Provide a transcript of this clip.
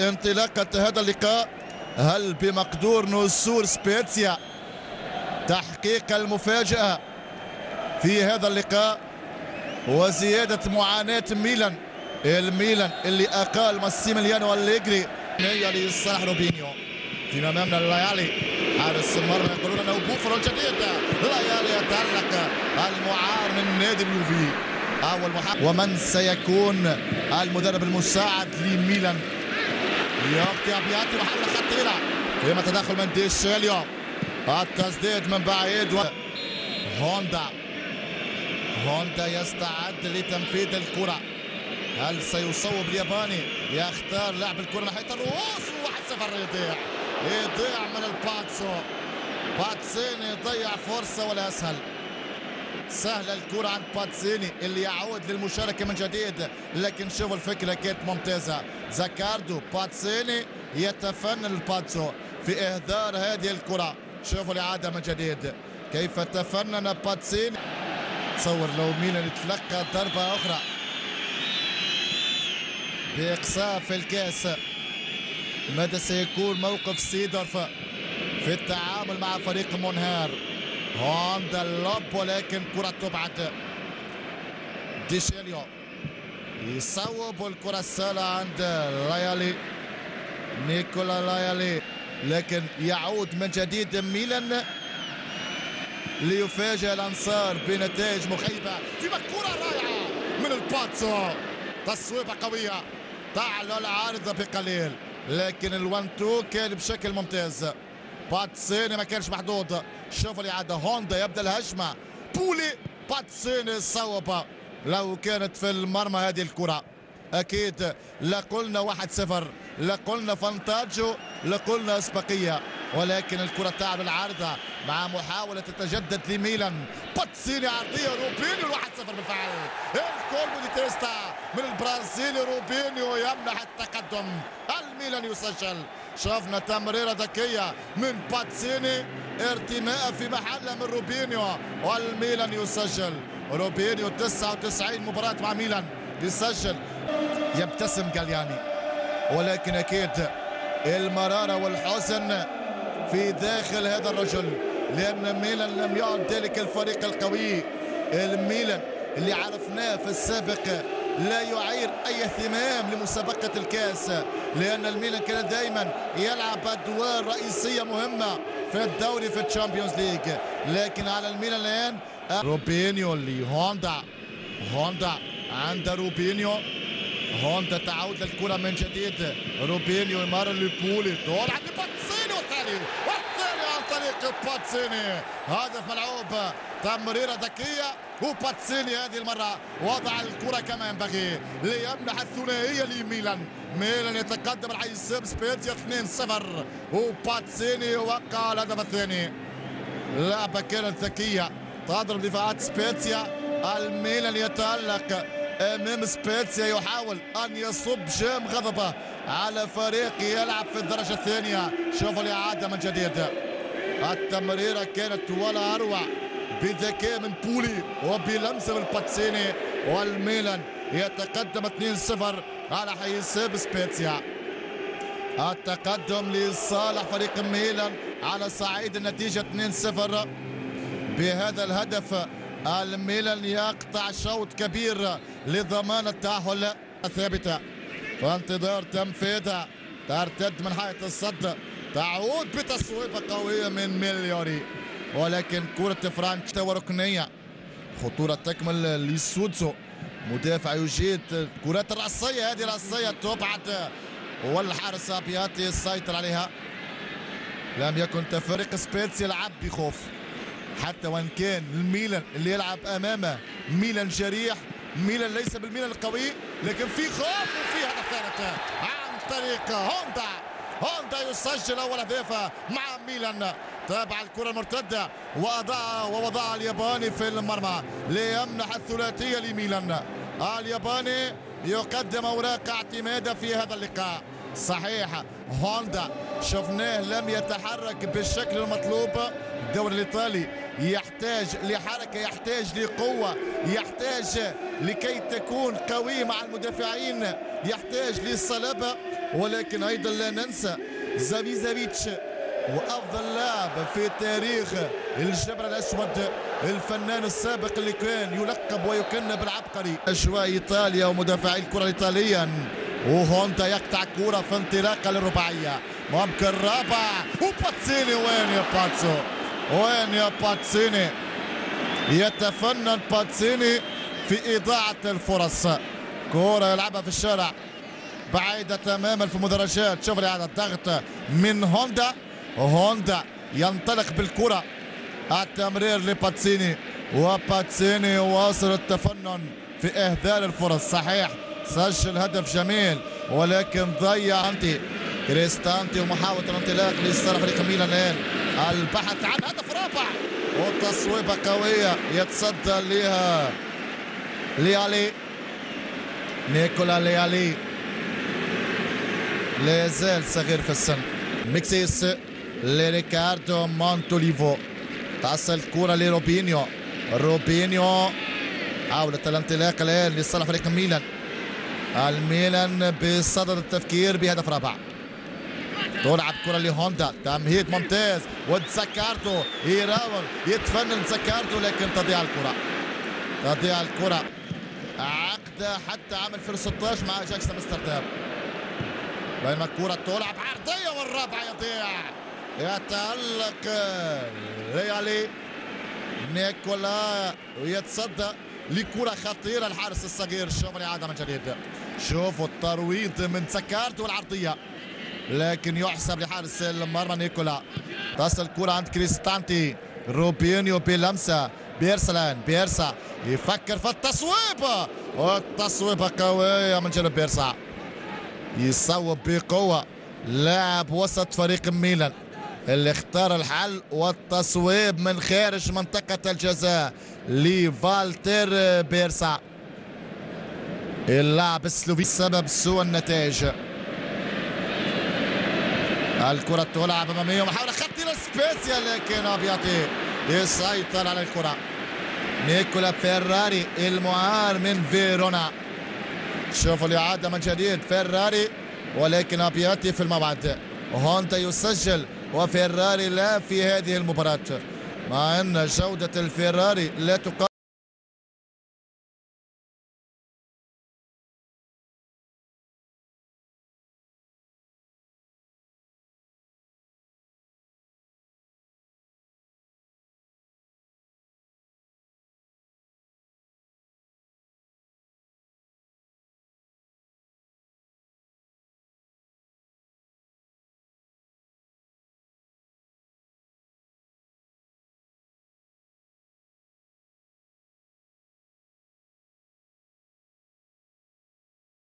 انطلاقة هذا اللقاء. هل بمقدور نسور سبيتسيا تحقيق المفاجأة في هذا اللقاء؟ وزيادة معاناة ميلان الميلان اللي أقال ماسيميليانو أليجري هي لصالح روبينيو. فيما أمامنا لايالي حارس المرمى يقولون أنه بوفون الجديد لايالي يتألق المعار من نادي اليوفي. أول محاولة ومن سيكون المدرب المساعد لميلان؟ يغطي أبياتي محاولة خطيرة. فيما تدخل من ديشيليو التسديد من بعيد و... هوندا. هوندا يستعد لتنفيذ الكرة. هل سيصوب الياباني؟ يختار لعب الكرة ناحية الرؤوس. واحد صفر يضيع. يضيع من الباتسو. باتسيني يضيع فرصة ولا أسهل سهلة الكرة عند باتسيني اللي يعود للمشاركة من جديد. لكن شوفوا الفكرة كانت ممتازة. زاكاردو باتسيني يتفنن الباتسو في إهدار هذه الكرة. شوفوا الإعادة من جديد. كيف تفنن باتسيني تصور لو ميلان يتلقى ضربة أخرى. بإقصاء في الكاس. ماذا سيكون موقف سيدورف في التعامل مع فريق منهار هوندا ال lob ولكن كرة تبعد. ديشيليو يصوب الكرة السهلة عند لايالي. نيكولا لايالي. لكن يعود من جديد ميلان. ليفاجئ الأنصار بنتائج مخيبة. في كرة رائعة من الباتسو. تصويبة قوية. تعلو العارضه بقليل. لكن ال one two كان بشكل ممتاز. باتسيني ما كانش محدود. شوفوا الاعاده هوندا يبدأ الهجمة. بولي. باتسيني صوب. لو كانت في المرمى هذه الكرة. أكيد. لا قلنا واحد صفر. لا قلنا vantaggio. لا قلنا أسبقية. ولكن الكرة تعلو العارضة مع محاولة تتجدد لميلان. باتسيني عرضية. روبينيو 1-0 بالفعل. ال colpo di testa من البرازيلي روبينيو يمنح التقدم. الميلان يسجل. شفنا تمريرة ذكية من باتسيني ارتماء في محله من روبينيو والميلان يسجل. روبينيو 99 مباراة مع ميلان يسجل. يبتسم جالياني. ولكن أكيد المرارة والحزن في داخل هذا الرجل لأن ميلان لم يعد ذلك الفريق القوي. الميلان اللي عرفناه في السابق لا يعير أي اهتمام لمسابقة الكاس لأن الميلان كان دائما يلعب أدوار رئيسية مهمة في الدوري في الشامبيونز ليج لكن على الميلان الآن روبينيو لهوندا هوندا. عند روبينيو. هوندا تعود للكرة من جديد. روبينيو يمر لبولي دور عند باتسيني والثاني طريق باتسيني هدف ملعوب. تمريرة ذكية. وباتسيني هذه المرة وضع الكرة كما ينبغي ليمنح الثنائية لميلان. ميلان يتقدم على حساب سبيتزيا 2-0 وباتسيني يوقع الهدف الثاني. لعبة كانت ذكية. تضرب دفاعات سبيتزيا الميلان يتألق. أمام سبيتسيا يحاول أن يصب جام غضبه على فريق يلعب في الدرجة الثانية. شوفوا الاعاده من جديد. التمريره كانت ولا أروع بذكاء من بولي وبلمسه من باتسيني والميلان يتقدم 2-0 على حساب سبيتسيا. التقدم لصالح فريق ميلان على صعيد النتيجة 2-0 بهذا الهدف الميلان يقطع شوط كبير لضمان التأهل ثابتة فانتظار تنفيذها ترتد من حائط الصد. تعود بتصويبة قوية من ميليوري ولكن كرة فرانش وركنية خطورة تكمل لسوتسو. مدافع يجيد. كرات الرأسية هذه رأسية تبعد. والحارس ابياتي يسيطر عليها. لم يكن فريق سبيتسيا يلعب بخوف. حتى وإن كان الميلان اللي يلعب امامه ميلان جريح. ميلان ليس بالميلان القوي. لكن في خوف وفي هدف ثالث عن طريق هوندا. هوندا يسجل أول اهدافه مع ميلان. تابع الكرة المرتدة وضع ووضع الياباني في المرمى ليمنح الثلاثية لميلان. الياباني يقدم أوراق اعتماده في هذا اللقاء. صحيح هوندا شفناه لم يتحرك بالشكل المطلوب. الدوري الإيطالي يحتاج لحركة يحتاج لقوة يحتاج لكي تكون قوي مع المدافعين يحتاج للصلابة. ولكن أيضا لا ننسى زافيزافيتش وأفضل لاعب في تاريخ الجبل الأسود الفنان السابق اللي كان يلقب ويكن بالعبقري اجواء إيطاليا ومدافعي الكرة الايطاليا وهوندا يقطع كرة في انطلاقة للرباعية. ممكن رابع. وباتسيني وين يا باتسو؟ وين يا باتسيني؟ يتفنن باتسيني في إضاعة الفرص. كرة يلعبها في الشارع. بعيدة تماما في المدرجات شوف هذا الضغط من هوندا. هوندا ينطلق بالكرة. التمرير لباتسيني. وباتسيني واصل التفنن في إهدار الفرص. صحيح سجل هدف جميل ولكن ضيع أنتي. كريستانتي ومحاولة الانطلاق لصالح فريق ميلان الان البحث عن هدف رابع. وتصويبة قوية يتصدى لها ليالي. نيكولا ليالي. لا زال صغير في السن. ميكسيس لريكاردو مونتوليفو تصل الكرة لروبينيو. روبينيو حاولت الانطلاق الآن لصالح فريق ميلان. الميلان بصدد التفكير بهدف رابع. تلعب كرة لهوندا. تمهيد ممتاز. وتسكارتو يراوغ يتفنن سكارتو لكن تضيع الكرة تضيع الكرة عقدة حتى عمل في 16 مع أجاكس أمستردام. بينما الكرة تلعب عرضية والرابع يضيع. يتألق ريالي. نيكولا ويتصدى لكرة خطيرة الحارس الصغير شوف عادة من جديد. شوفوا الترويض من سكارت والعرضية لكن يحسب لحارس المرمى نيكولا. تصل الكرة عند كريستانتي. روبينيو بلمسة. بيرسلان. بيرسا يفكر في التصويب. والتصويبة قوية من جانب بيرسا. يصوب بقوة لاعب وسط فريق ميلان اللي اختار الحل والتصويب من خارج منطقة الجزاء لفالتر بيرسا. اللاعب السلوفي سبب سوء النتائج. الكرة تلعب أمامية محاولة خطيرة سبيسيا لكن أبياتي يسيطر على الكرة. نيكولا فيراري المعار من فيرونا. شوفوا الإعادة من جديد. فيراري ولكن أبياتي في المبعد. هوندا يسجل وفيراري لا في هذه المباراة. مع أن جودة الفيراري لا تقارن